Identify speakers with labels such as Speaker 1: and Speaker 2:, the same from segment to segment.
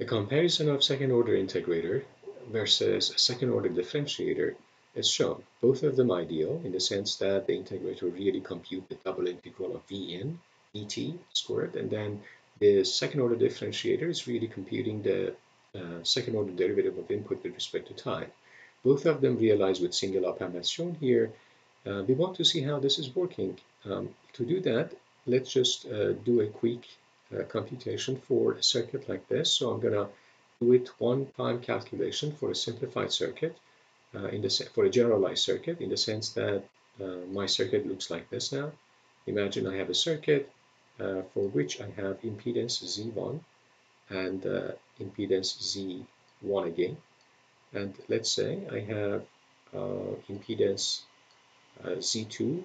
Speaker 1: A comparison of second order integrator versus second order differentiator is shown. Both of them ideal in the sense that the integrator really compute the double integral of v in dt squared and then the second order differentiator is really computing the uh, second order derivative of input with respect to time. Both of them realize with single op amp as shown here. Uh, we want to see how this is working. Um, to do that, let's just uh, do a quick uh, computation for a circuit like this. So I'm gonna do it one time calculation for a simplified circuit uh, in the for a generalized circuit in the sense that uh, my circuit looks like this now. Imagine I have a circuit uh, for which I have impedance Z1 and impedance Z1 again. And let's say I have impedance uh, Z2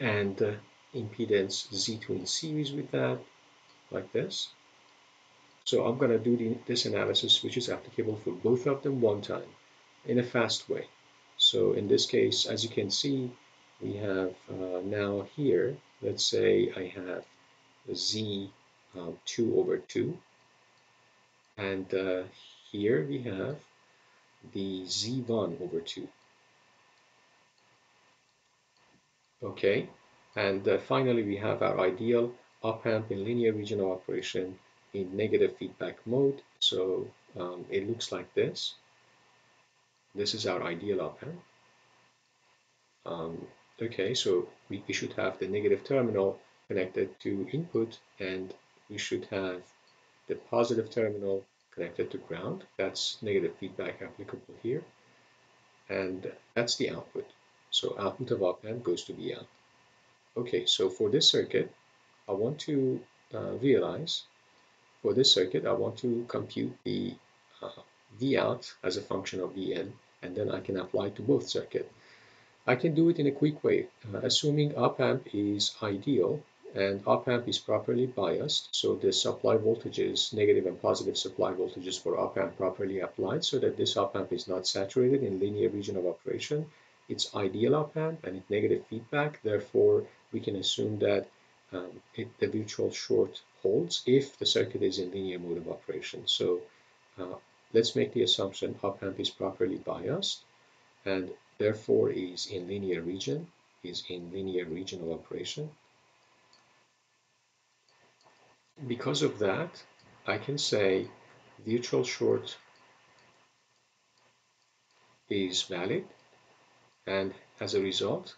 Speaker 1: and impedance Z2 in series with that, like this. So I'm going to do the, this analysis, which is applicable for both of them one time in a fast way. So in this case, as you can see, we have uh, now here, let's say I have z uh, 2 over 2, and uh, here we have the z1 over 2. Okay, and uh, finally we have our ideal op-amp in linear region of operation in negative feedback mode. So um, it looks like this. This is our ideal op-amp. Um, okay, so we, we should have the negative terminal connected to input and we should have the positive terminal connected to ground. That's negative feedback applicable here. And that's the output. So output of op-amp goes to V out. Okay, so for this circuit, I want to uh, realize, for this circuit, I want to compute the uh, V out as a function of Vn, and then I can apply to both circuit. I can do it in a quick way, uh, assuming op-amp is ideal and op-amp is properly biased, so the supply voltages, negative and positive supply voltages for op-amp properly applied so that this op-amp is not saturated in linear region of operation. It's ideal op-amp and it's negative feedback, therefore we can assume that um, it, the virtual short holds if the circuit is in linear mode of operation. So uh, let's make the assumption op-amp is properly biased and therefore is in linear region, is in linear region of operation. Because of that, I can say virtual short is valid and as a result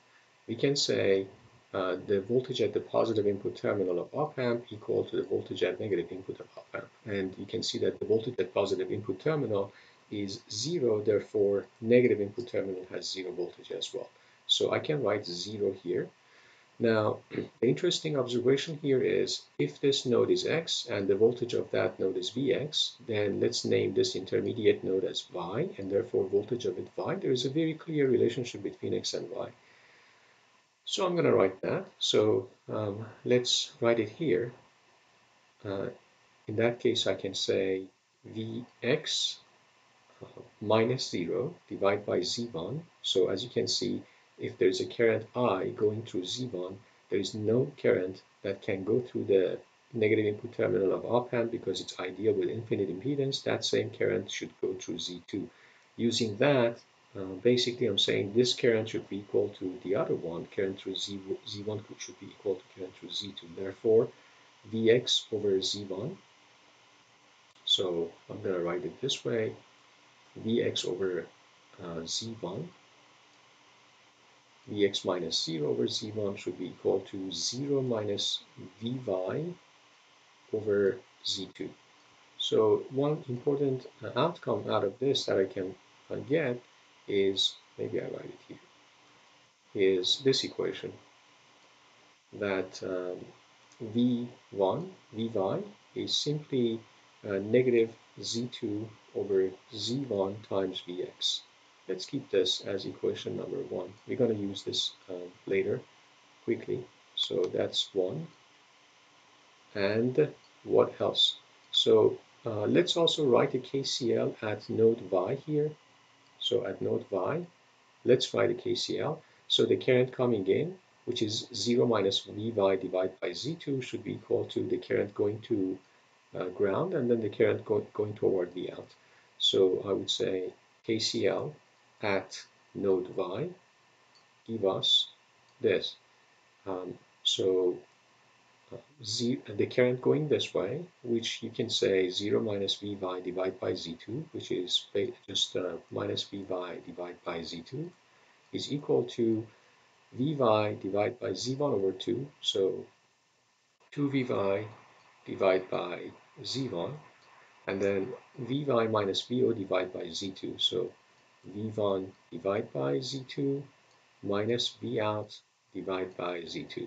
Speaker 1: we can say uh, the voltage at the positive input terminal of op-amp equal to the voltage at negative input of op-amp and you can see that the voltage at positive input terminal is zero, therefore negative input terminal has zero voltage as well. So I can write zero here. Now, the interesting observation here is if this node is x and the voltage of that node is Vx, then let's name this intermediate node as y and therefore voltage of it y. There is a very clear relationship between x and y. So I'm going to write that. So um, let's write it here. Uh, in that case, I can say Vx minus 0 divided by Z1. So as you can see, if there's a current I going through Z1, there is no current that can go through the negative input terminal of op-amp because it's ideal with infinite impedance. That same current should go through Z2. Using that, uh, basically I'm saying this current should be equal to the other one, current through Z, Z1 should be equal to current through Z2. Therefore, Vx over Z1. So I'm going to write it this way Vx over uh, z1 Vx minus 0 over z1 should be equal to 0 minus Vy over z2. So one important uh, outcome out of this that I can uh, get is, maybe I write it here, is this equation that um, V1, Vy is simply uh, negative z2 over z1 times vx. Let's keep this as equation number one. We're going to use this um, later quickly. So that's one. And what else? So uh, let's also write a KCL at node y here. So at node y, let's write the KCL. So the current coming in, which is 0 minus Vy divided by Z2, should be equal to the current going to uh, ground and then the current go going toward V out. So I would say KCL at node Y give us this. Um, so Z, the current going this way, which you can say 0 minus V y divided by Z2, which is just uh, minus V y divided by Z2, is equal to Vy divided by Z1 over 2. So 2 Vy divided by Z1 and then Vy minus Vo divided by Z2. So V1 divided by Z2 minus V out divided by Z2.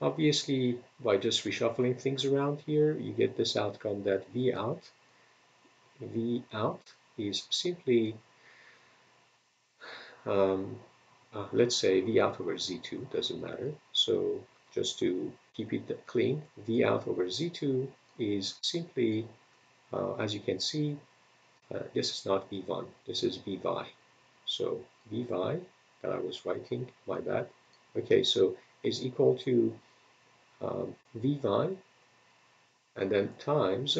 Speaker 1: Obviously, by just reshuffling things around here, you get this outcome that V out, V out is simply, um, uh, let's say V out over Z2, doesn't matter. So just to keep it clean, V out over Z2 is simply uh, as you can see, uh, this is not V1, this is Vy. So Vy that I was writing, my bad. Okay, so is equal to um, Vy and then times,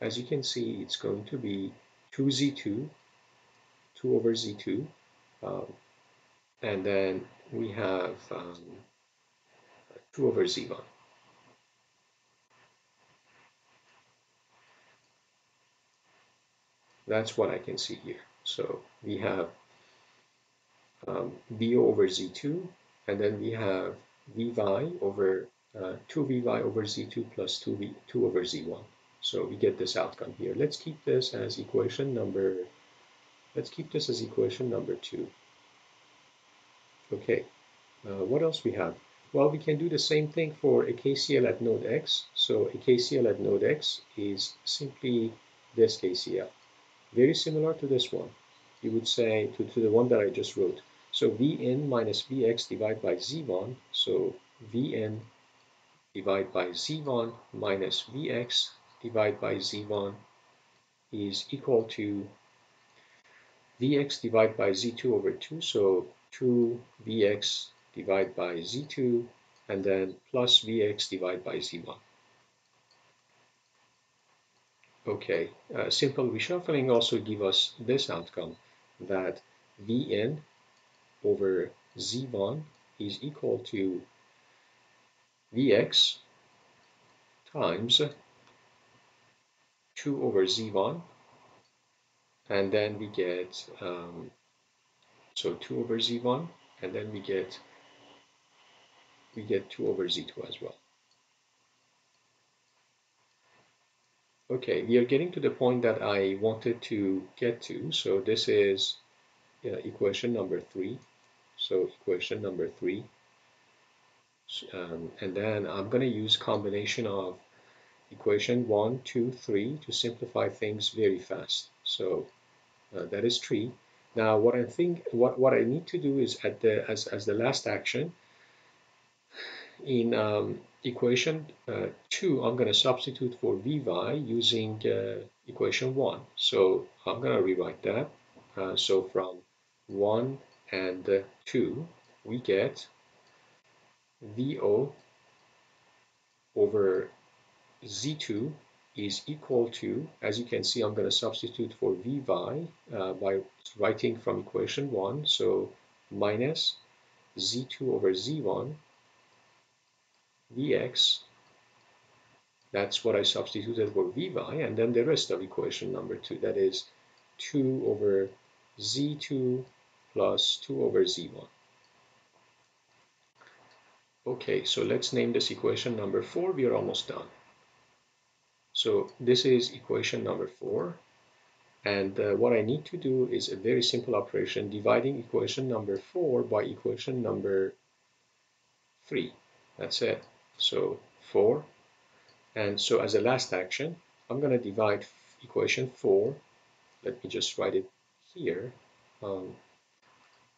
Speaker 1: as you can see, it's going to be 2Z2, 2 over Z2, um, and then we have um, 2 over Z1. That's what I can see here. So we have um, VO over Z2, and then we have Vy over uh, 2 Vy over Z2 plus 2, v, 2 over Z1. So we get this outcome here. Let's keep this as equation number, let's keep this as equation number 2. Okay, uh, what else we have? Well, we can do the same thing for a KCL at node X. So a KCL at node X is simply this KCL very similar to this one. You would say to, to the one that I just wrote. So Vn minus Vx divided by Z1. So Vn divided by Z1 minus Vx divided by Z1 is equal to Vx divided by Z2 over 2. So 2 Vx divided by Z2 and then plus Vx divided by Z1. Okay, uh, simple reshuffling also give us this outcome that Vn over Z1 is equal to Vx times 2 over Z1 and then we get um, so 2 over Z1 and then we get we get 2 over Z2 as well. Okay, we are getting to the point that I wanted to get to. So this is uh, equation number three. So equation number three. Um, and then I'm going to use combination of equation one, two, three to simplify things very fast. So uh, that is three. Now what I think, what, what I need to do is at the, as, as the last action, in um, equation uh, 2, I'm going to substitute for Vy using uh, equation 1. So I'm going to rewrite that. Uh, so from 1 and 2, we get Vo over Z2 is equal to, as you can see, I'm going to substitute for Vy uh, by writing from equation 1. So minus Z2 over Z1 Vx, that's what I substituted for Vy, and then the rest of equation number 2, that is 2 over z2 plus 2 over z1. Okay, so let's name this equation number 4. We are almost done. So this is equation number 4. And uh, what I need to do is a very simple operation, dividing equation number 4 by equation number 3. That's it. So 4. And so as a last action, I'm going to divide equation 4. Let me just write it here. Um,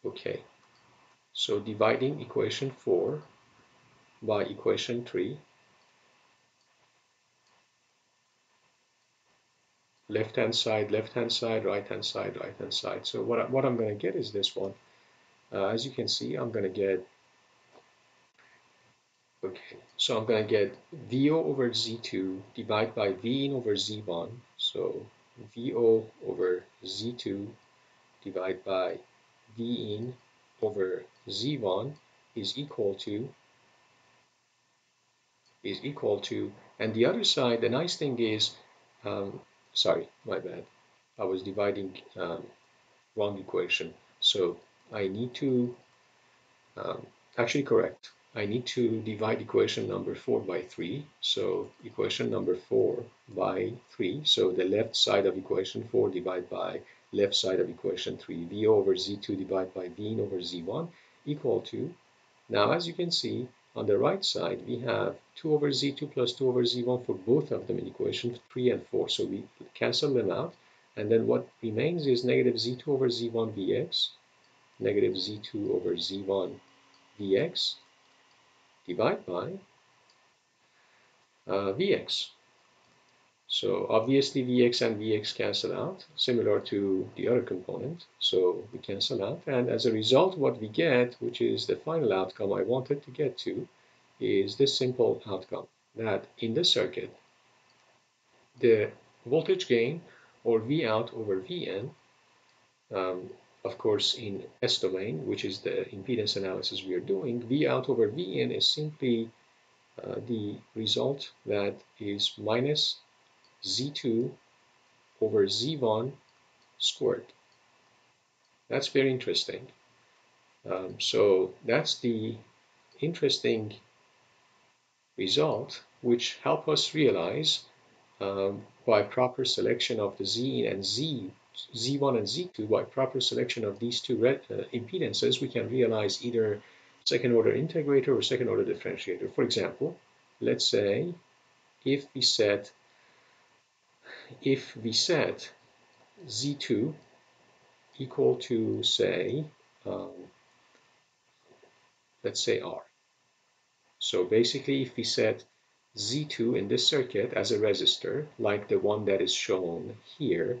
Speaker 1: okay. So dividing equation 4 by equation 3. Left hand side, left hand side, right hand side, right hand side. So what, what I'm going to get is this one. Uh, as you can see, I'm going to get Okay, So I'm going to get VO over Z2 divided by V in over Z1. So VO over Z2 divided by V in over Z1 is equal to is equal to and the other side the nice thing is um, sorry my bad. I was dividing um, wrong equation. So I need to um, actually correct. I need to divide equation number 4 by 3 so equation number 4 by 3 so the left side of equation 4 divided by left side of equation 3 v over z2 divided by v over z1 equal to now as you can see on the right side, we have 2 over z2 plus 2 over z1 for both of them in equation 3 and 4. So we cancel them out. And then what remains is negative z2 over z1 vx, negative z2 over z1 vx, divided by uh, vx. So obviously Vx and Vx cancel out, similar to the other component. So we cancel out, and as a result, what we get, which is the final outcome I wanted to get to, is this simple outcome, that in the circuit, the voltage gain, or V out over Vn, um, of course in S domain, which is the impedance analysis we are doing, V out over Vn is simply uh, the result that is minus z2 over z1 squared. That's very interesting. Um, so that's the interesting result which help us realize um, by proper selection of the z and z, z1 and z2, by proper selection of these two uh, impedances, we can realize either second order integrator or second order differentiator. For example, let's say if we set if we set z2 equal to say um, let's say r. So basically if we set z2 in this circuit as a resistor like the one that is shown here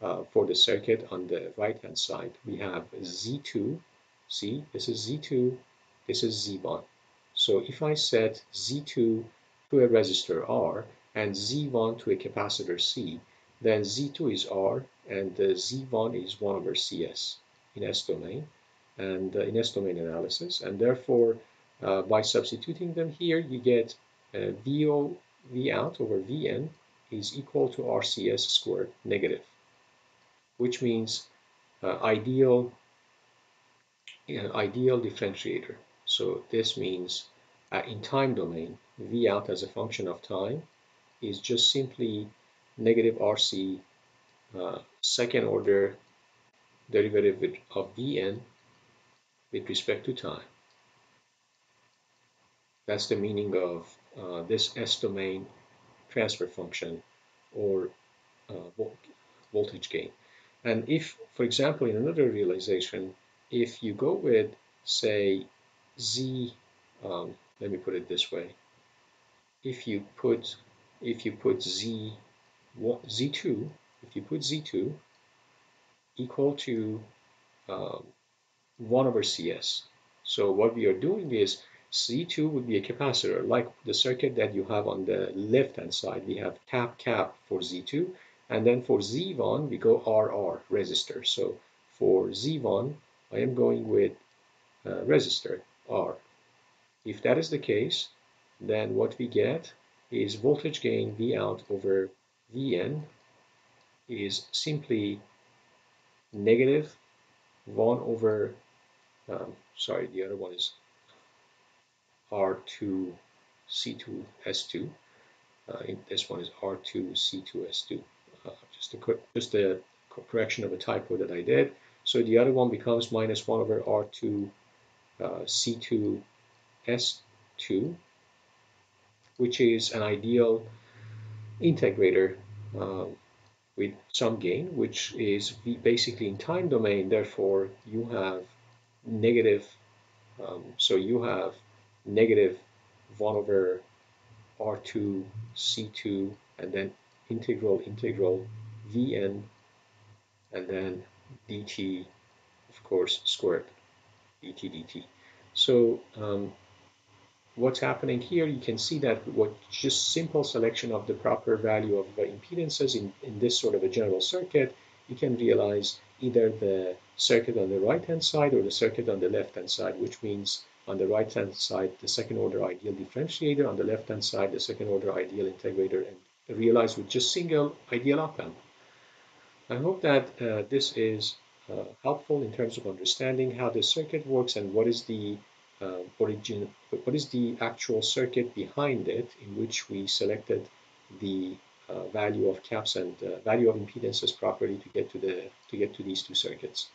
Speaker 1: uh, for the circuit on the right hand side we have z2 see this is z2 this is z1 so if I set z2 to a resistor r and Z1 to a capacitor C, then Z2 is R and Z1 is 1 over Cs in S domain and uh, in S domain analysis. And therefore, uh, by substituting them here, you get uh, VO V out over Vn is equal to RCS squared negative, which means uh, ideal ideal differentiator. So this means uh, in time domain, V out as a function of time is just simply negative RC uh, second order derivative of Vn with respect to time. That's the meaning of uh, this S domain transfer function or uh, voltage gain. And if, for example, in another realization, if you go with, say, Z, um, let me put it this way, if you put if you put z z2 if you put z2 equal to um, 1 over cs. So what we are doing is z2 would be a capacitor like the circuit that you have on the left hand side. We have cap cap for z2 and then for z1 we go rr resistor. So for z1 I am going with uh, resistor r. If that is the case then what we get is voltage gain V out over Vn is simply negative 1 over, um, sorry, the other one is R2 C2 S2. Uh, this one is R2 C2 S2. Uh, just a quick, just a correction of a typo that I did. So the other one becomes minus 1 over R2 uh, C2 S2 which is an ideal integrator uh, with some gain, which is basically in time domain. Therefore, you have negative, um, so you have negative 1 over R2 C2 and then integral integral Vn and then dt, of course, squared dt dt. So um, what's happening here, you can see that what just simple selection of the proper value of impedances in, in this sort of a general circuit, you can realize either the circuit on the right hand side or the circuit on the left hand side, which means on the right hand side the second order ideal differentiator, on the left hand side the second order ideal integrator, and realize with just single ideal op amp. I hope that uh, this is uh, helpful in terms of understanding how the circuit works and what is the uh, origin, what is the actual circuit behind it in which we selected the uh, value of caps and uh, value of impedances properly to get to the to get to these two circuits.